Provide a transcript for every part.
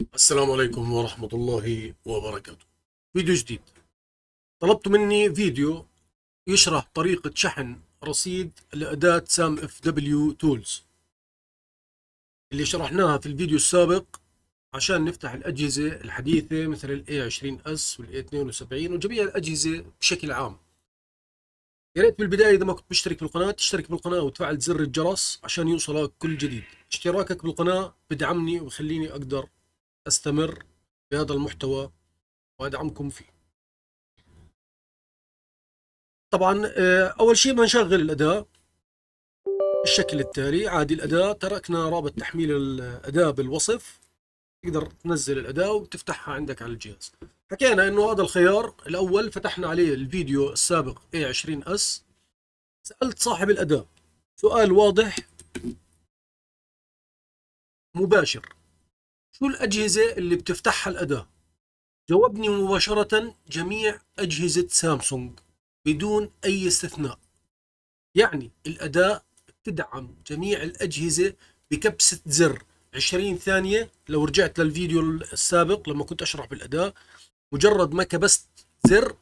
السلام عليكم ورحمة الله وبركاته. فيديو جديد. طلبت مني فيديو يشرح طريقة شحن رصيد لأداة SamFw Tools. اللي شرحناها في الفيديو السابق عشان نفتح الأجهزة الحديثة مثل ال A20S وال A72 وجميع الأجهزة بشكل عام. يا ريت بالبداية إذا ما كنت مشترك بالقناة تشترك بالقناة وتفعل زر الجرس عشان يوصلك كل جديد. اشتراكك بالقناة بدعمني ويخليني أقدر أستمر بهذا المحتوى وأدعمكم فيه. طبعا آه، أول شيء بنشغل الاداة بالشكل التالي عادي الاداة تركنا رابط تحميل الاداة بالوصف. تقدر تنزل الاداة وتفتحها عندك على الجهاز. حكينا إنه هذا الخيار الأول فتحنا عليه الفيديو السابق A20S. سألت صاحب الاداة سؤال واضح. مباشر. شو الأجهزة اللي بتفتحها الأداة؟ جاوبني مباشرة جميع أجهزة سامسونج بدون أي استثناء. يعني الأداة تدعم جميع الأجهزة بكبسة زر. 20 ثانية لو رجعت للفيديو السابق لما كنت أشرح بالأداة مجرد ما كبست زر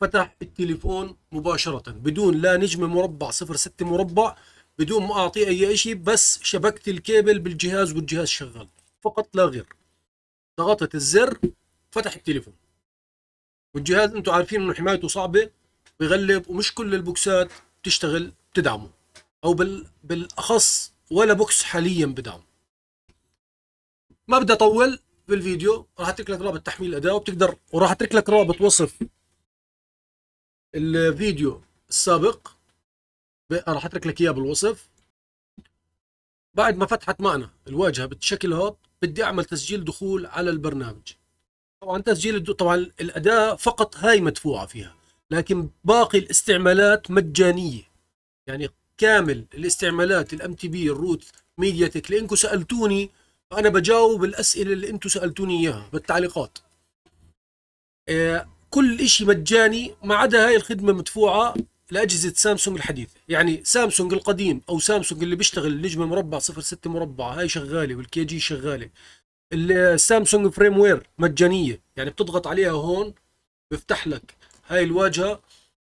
فتح التليفون مباشرة بدون لا نجمة مربع 06 مربع بدون ما أعطيه أي شيء بس شبكت الكيبل بالجهاز والجهاز شغال. فقط لا غير. ضغطت الزر فتح التليفون. والجهاز أنتم عارفين انه حمايته صعبة بغلب ومش كل البوكسات بتشتغل بتدعمه أو بال بالأخص ولا بوكس حاليا بدعم ما بدي أطول بالفيديو راح أترك لك رابط تحميل الأداة وبتقدر وراح أترك لك رابط وصف الفيديو السابق. راح أترك لك إياه بالوصف. بعد ما فتحت معنا الواجهة بالشكل هذا بدي أعمل تسجيل دخول على البرنامج. طبعا تسجيل طبعا الأداة فقط هاي مدفوعة فيها لكن باقي الاستعمالات مجانية. يعني كامل الاستعمالات ال MTP ال root MediaTek لانكم سألتوني فأنا بجاوب الأسئلة اللي أنتم سألتوني إياها بالتعليقات. آه كل شيء مجاني ما عدا هاي الخدمة مدفوعة. لأجهزة سامسونج الحديثه يعني سامسونج القديم أو سامسونج اللي بيشتغل نجمة مربع 06 مربع هاي شغالة وال KG شغالة. السامسونج firmware مجانية يعني بتضغط عليها هون بيفتح لك هاي الواجهة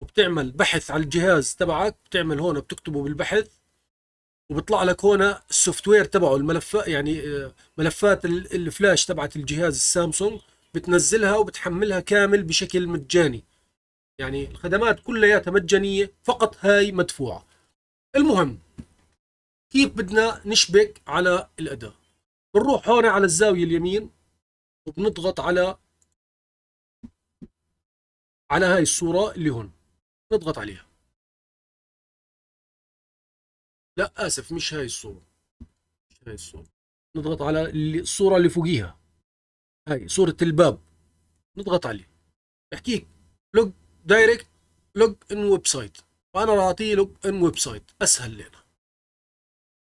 وبتعمل بحث على الجهاز تبعك بتعمل هون بتكتبه بالبحث وبيطلع لك هون ال software تبعه الملفات يعني ملفات الفلاش تبعت الجهاز السامسونج بتنزلها وبتحملها كامل بشكل مجاني. يعني الخدمات كلياتها مجانية فقط هاي مدفوعة. المهم كيف بدنا نشبك على الأداة؟ بنروح هون على الزاوية اليمين وبنضغط على على هاي الصورة اللي هون. نضغط عليها. لا آسف مش هاي الصورة. مش هاي الصورة. نضغط على الصورة اللي فوقيها. هاي صورة الباب. نضغط عليه. بحكيك log. direct login website. فانا راح اعطيه login website. اسهل لنا.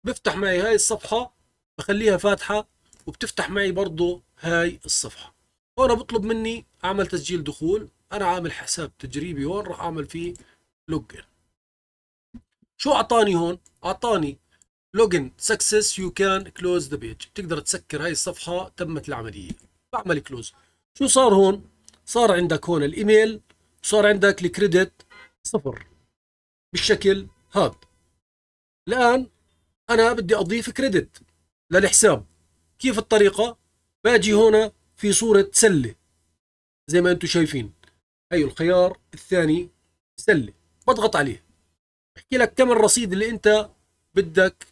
بفتح معي هاي الصفحة بخليها فاتحة وبتفتح معي برضه هاي الصفحة. هون بطلب مني أعمل تسجيل دخول. أنا عامل حساب تجريبي هون راح أعمل فيه login. شو أعطاني هون؟ أعطاني login success you can close the page بتقدر تسكر هاي الصفحة تمت العملية. بعمل close شو صار هون؟ صار عندك هون الإيميل. صار عندك ال credit صفر بالشكل هذا الآن أنا بدي أضيف credit للحساب. كيف الطريقة؟ باجي هنا في صورة سلة. زي ما أنتم شايفين. هي الخيار الثاني؟ سلة. بضغط عليه. بحكي لك كم الرصيد اللي أنت بدك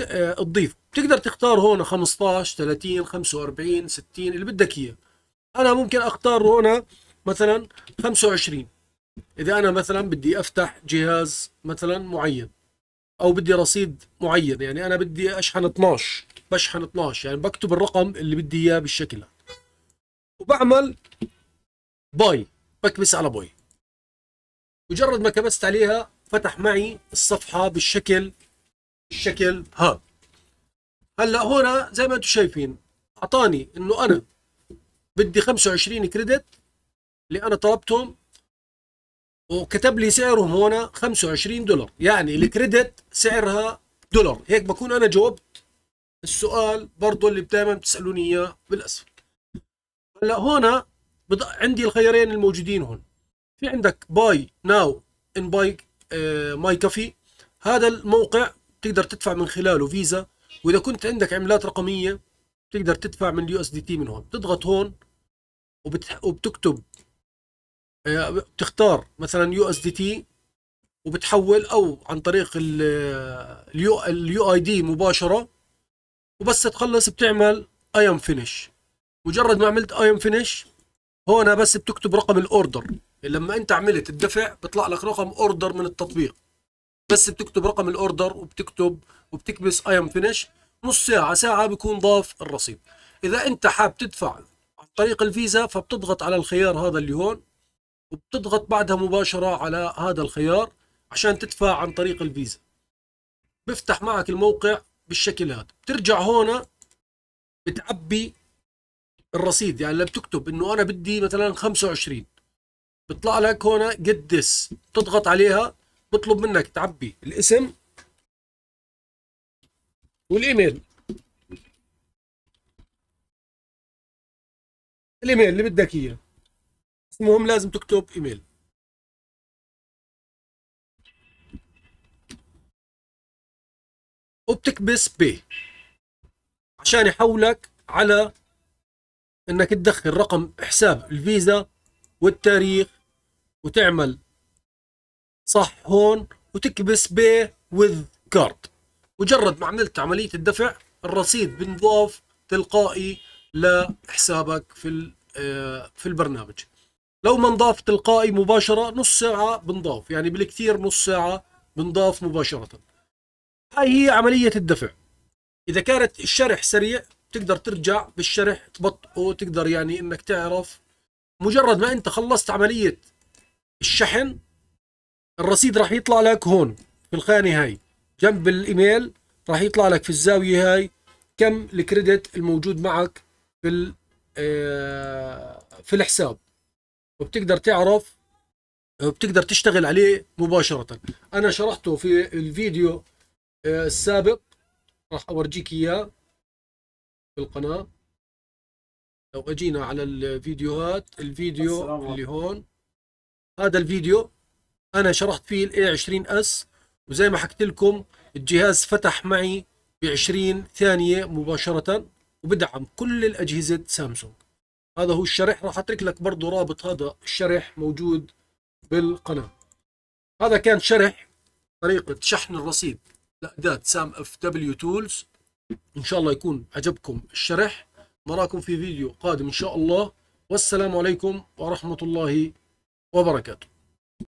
آه، تضيف بتقدر تختار هون 15 30 45 60 اللي بدك إياه. أنا ممكن اختار هنا مثلا 25 إذا أنا مثلا بدي أفتح جهاز مثلا معين أو بدي رصيد معين يعني أنا بدي أشحن 12 بشحن 12 يعني بكتب الرقم اللي بدي إياه بالشكل هذا. وبعمل pay بكبس على pay. مجرد ما كبست عليها فتح معي الصفحة بالشكل الشكل هذا. هلأ هنا زي ما أنتم شايفين أعطاني إنه أنا بدي 25 credit اللي أنا طلبتهم وكتب لي سعرهم هنا 25 دولار. يعني ال credit سعرها دولار. هيك بكون أنا جاوبت السؤال برضو اللي دائما بتسالوني إياه بالأسفل. هلأ بض... عندي الخيارين الموجودين هون. في عندك pay now on Buy Me a Coffee هذا الموقع تقدر تدفع من خلاله فيزا. وإذا كنت عندك عملات رقمية تقدر تدفع من ال USDT من هون. بتضغط هون. وبتكتب بتختار مثلا USDT وبتحول أو عن طريق ال U ال UID مباشرة وبس تخلص بتعمل I am finish مجرد ما عملت I am finish هون بس بتكتب رقم ال order. لما أنت عملت الدفع بيطلع لك رقم order من التطبيق. بس بتكتب رقم ال order وبتكتب وبتكبس I am finish نص ساعة ساعة بيكون ضاف الرصيد. إذا أنت حاب تدفع عن طريق الفيزا فبتضغط على الخيار هذا اللي هون. وبتضغط بعدها مباشرة على هذا الخيار عشان تدفع عن طريق الفيزا. بفتح معك الموقع بالشكل هذا. بترجع هون بتعبي الرصيد يعني لما بتكتب إنه أنا بدي مثلا 25 بيطلع لك هون قدس تضغط عليها بطلب منك تعبي الاسم والإيميل. الإيميل اللي بدك إياه. المهم لازم تكتب إيميل. وبتكبس بي. عشان يحولك على إنك تدخل رقم حساب الفيزا والتاريخ وتعمل صح هون وتكبس بي وذ كارد مجرد ما عملت عملية الدفع الرصيد بنضاف تلقائي لحسابك في آه، في البرنامج. لو ما انضاف تلقائي مباشرة نص ساعة بنضاف يعني بالكثير نص ساعة بنضاف مباشرة. هاي هي عملية الدفع. إذا كانت الشرح سريع تقدر ترجع بالشرح تبطئه تقدر يعني إنك تعرف. مجرد ما أنت خلصت عملية الشحن الرصيد راح يطلع لك هون في الخانة هاي. جنب الإيميل راح يطلع لك في الزاوية هاي كم الكريدت الموجود معك في آه، في الحساب. وبتقدر تعرف وبتقدر تشتغل عليه مباشرة. أنا شرحته في الفيديو آه، السابق. راح أورجيك إياه في القناة. لو أجينا على الفيديوهات الفيديو اللي هون. هذا الفيديو أنا شرحت فيه ال A 20 S وزي ما حكيت لكم الجهاز فتح معي ب 20 ثانية مباشرة وبدعم كل الأجهزة سامسونج. هذا هو الشرح راح أترك لك برضو رابط هذا الشرح موجود بالقناة. هذا كان شرح طريقة شحن الرصيد. لأداة SamFw Tools. إن شاء الله يكون عجبكم الشرح. نراكم في فيديو قادم إن شاء الله. والسلام عليكم ورحمة الله وبركاته.